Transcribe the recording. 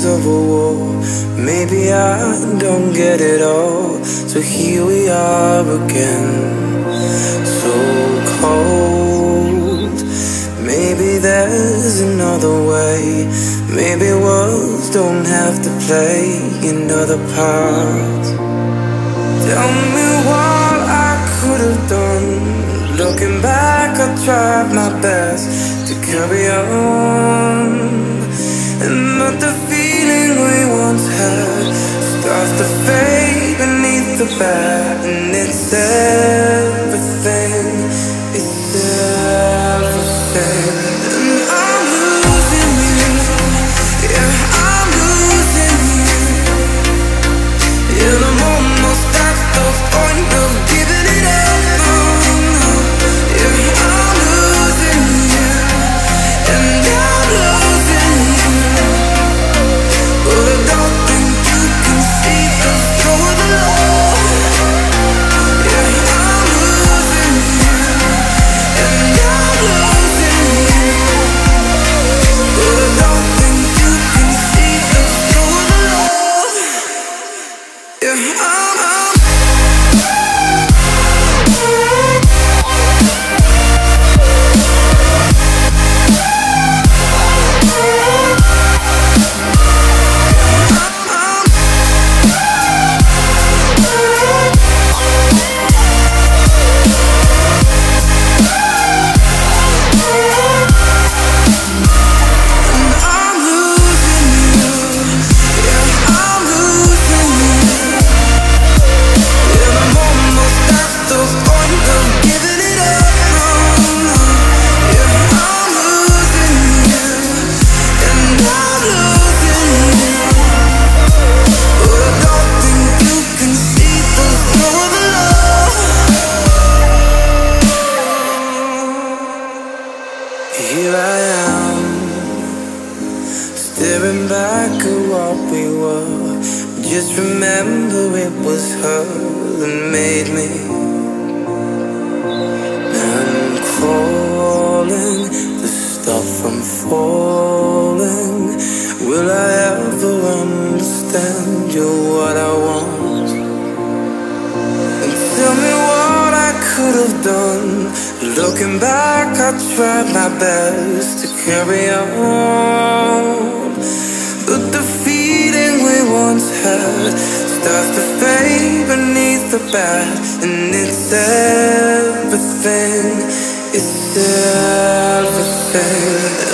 painting of a war. Maybe I don't get it all. So here we are again. So cold. Maybe there's another way. Maybe words don't have to play another part. Tell me what I could have done. Looking back, I tried my best to carry on. And but the had starts to fade beneath the bed, and it's everything. At what we were Just remember it was her that made me I'm crawling to stop from falling Will I ever understand you're what I want? And tell me what I could have done. Looking back, I tried my best to carry on. Had starts to fade beneath the bed, and it's everything. It's everything.